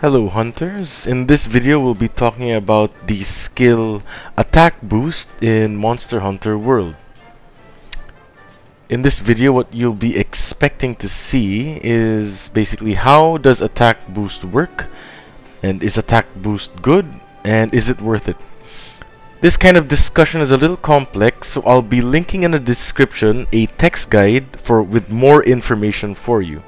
Hello hunters, in this video we'll be talking about the skill attack boost in Monster Hunter World. In this video what you'll be expecting to see is basically how does attack boost work and is attack boost good and is it worth it. This kind of discussion is a little complex so I'll be linking in the description a text guide for with more information for you.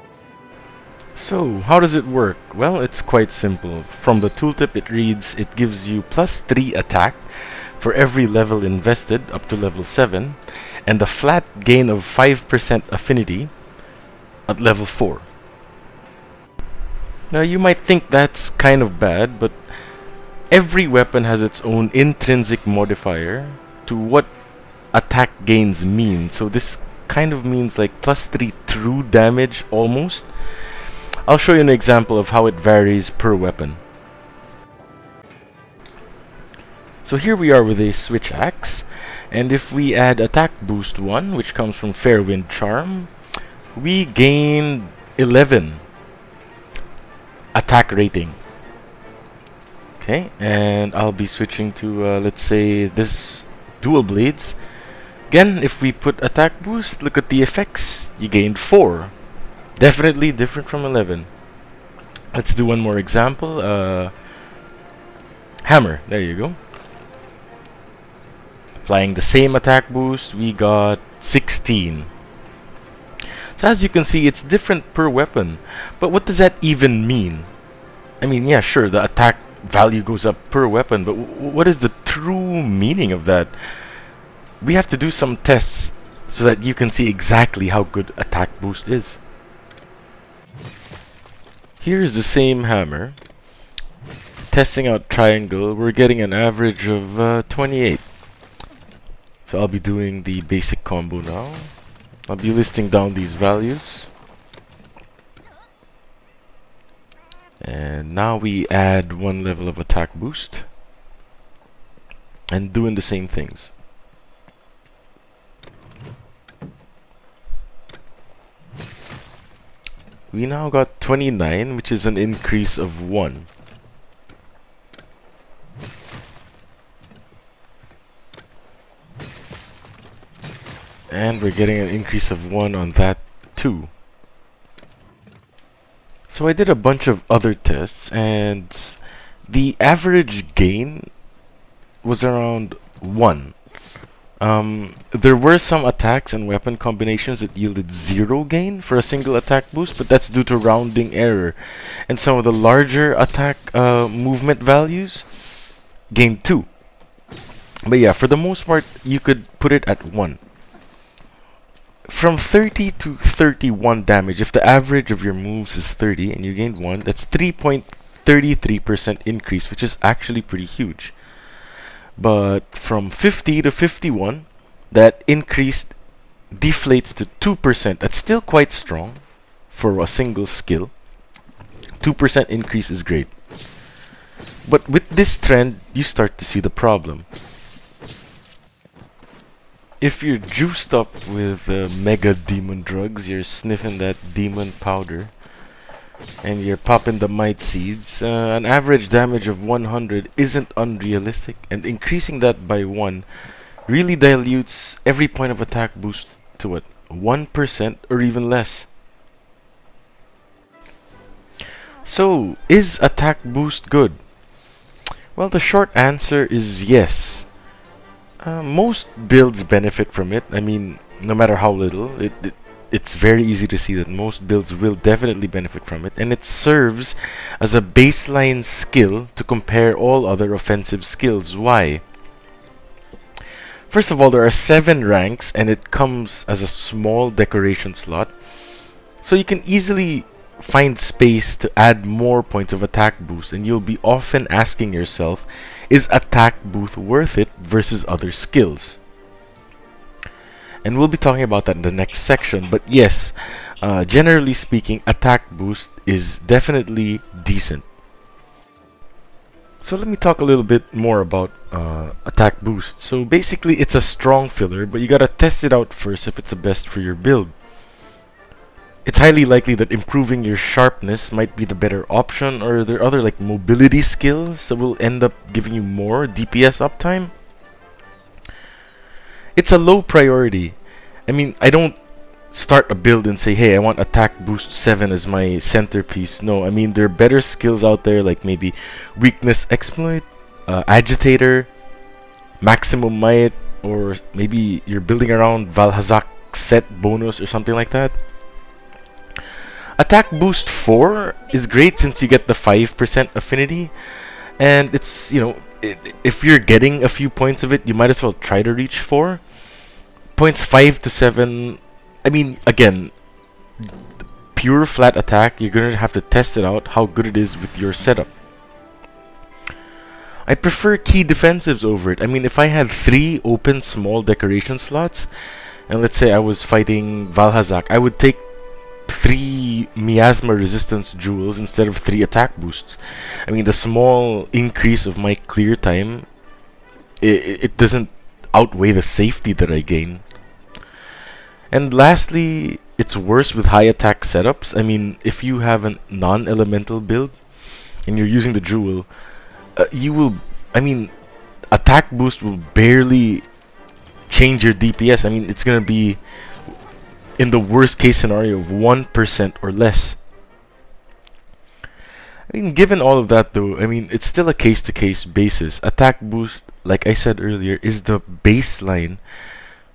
So, how does it work? Well, it's quite simple. From the tooltip it reads, it gives you plus 3 attack for every level invested up to level 7 and a flat gain of 5% affinity at level 4. Now you might think that's kind of bad, but every weapon has its own intrinsic modifier to what attack gains mean. So this kind of means like plus 3 true damage almost I'll show you an example of how it varies per weapon. So here we are with a switch axe and if we add attack boost 1 which comes from Fairwind Charm we gain 11 attack rating. Okay and I'll be switching to uh, let's say this dual blades. Again if we put attack boost look at the effects. You gained 4 Definitely different from 11. Let's do one more example. Uh, hammer. There you go. Applying the same attack boost, we got 16. So as you can see, it's different per weapon. But what does that even mean? I mean, yeah, sure, the attack value goes up per weapon, but what is the true meaning of that? We have to do some tests so that you can see exactly how good attack boost is. Here's the same hammer. Testing out triangle, we're getting an average of uh, 28. So I'll be doing the basic combo now. I'll be listing down these values. And now we add one level of attack boost. And doing the same things. we now got 29 which is an increase of 1 and we're getting an increase of 1 on that too. So I did a bunch of other tests and the average gain was around 1 um, there were some attacks and weapon combinations that yielded zero gain for a single attack boost, but that's due to rounding error. And some of the larger attack uh, movement values gained two. But yeah, for the most part, you could put it at one. From 30 to 31 damage, if the average of your moves is 30 and you gained 1, that's 3.33% increase, which is actually pretty huge but from 50 to 51 that increased deflates to 2% that's still quite strong for a single skill. 2% increase is great. But with this trend you start to see the problem. If you're juiced up with uh, mega demon drugs you're sniffing that demon powder and you're popping the might seeds, uh, an average damage of 100 isn't unrealistic, and increasing that by 1 really dilutes every point of attack boost to what? 1% or even less. So, is attack boost good? Well, the short answer is yes. Uh, most builds benefit from it. I mean, no matter how little, it, it it's very easy to see that most builds will definitely benefit from it and it serves as a baseline skill to compare all other offensive skills. Why? First of all, there are seven ranks and it comes as a small decoration slot. So you can easily find space to add more points of attack boost and you'll be often asking yourself, is attack boost worth it versus other skills? And we'll be talking about that in the next section. But yes uh, generally speaking attack boost is definitely decent. So let me talk a little bit more about uh, attack boost. So basically it's a strong filler but you gotta test it out first if it's the best for your build. It's highly likely that improving your sharpness might be the better option, or there are other like mobility skills that will end up giving you more DPS uptime. It's a low priority. I mean, I don't start a build and say, hey, I want attack boost 7 as my centerpiece. No, I mean, there are better skills out there like maybe weakness exploit, uh, agitator, maximum might, or maybe you're building around Vaal Hazak set bonus or something like that. Attack boost 4 is great since you get the 5% affinity, and it's, you know, if you're getting a few points of it, you might as well try to reach 4. Points 5 to 7 I mean, again, pure flat attack, you're gonna have to test it out how good it is with your setup. I prefer key defensives over it. I mean, if I had three open small decoration slots, and let's say I was fighting Vaal Hazak, I would take three miasma resistance jewels instead of three attack boosts. I mean, the small increase of my clear time, it, it doesn't outweigh the safety that I gain. And lastly, it's worse with high attack setups. I mean, if you have a non-elemental build and you're using the jewel, uh, you will, I mean, attack boost will barely change your DPS. I mean, it's gonna be in the worst case scenario of 1% or less. I mean, given all of that though, I mean, it's still a case-to-case basis. Attack boost, like I said earlier, is the baseline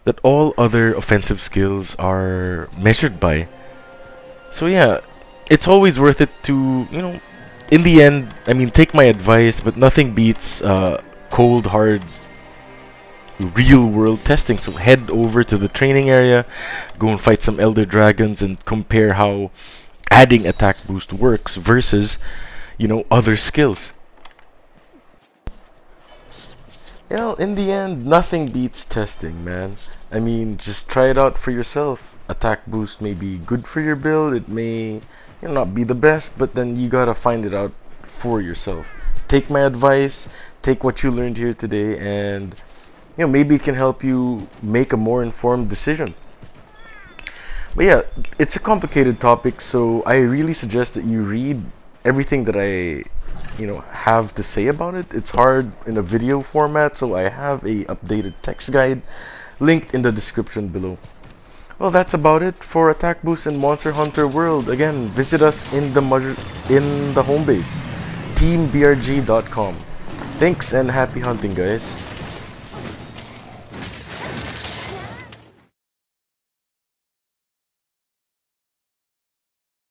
that all other offensive skills are measured by. So yeah, it's always worth it to, you know, in the end, I mean, take my advice, but nothing beats uh, cold, hard, real world testing. So head over to the training area, go and fight some Elder Dragons, and compare how adding attack boost works versus, you know, other skills. You know, in the end, nothing beats testing, man. I mean, just try it out for yourself. Attack boost may be good for your build, it may you know, not be the best, but then you gotta find it out for yourself. Take my advice, take what you learned here today, and you know maybe it can help you make a more informed decision. But yeah, it's a complicated topic, so I really suggest that you read everything that I you know have to say about it. It's hard in a video format, so I have a updated text guide linked in the description below. Well, that's about it for Attack Boost and Monster Hunter World. Again, visit us in the in the home base, teambrg.com. Thanks and happy hunting, guys.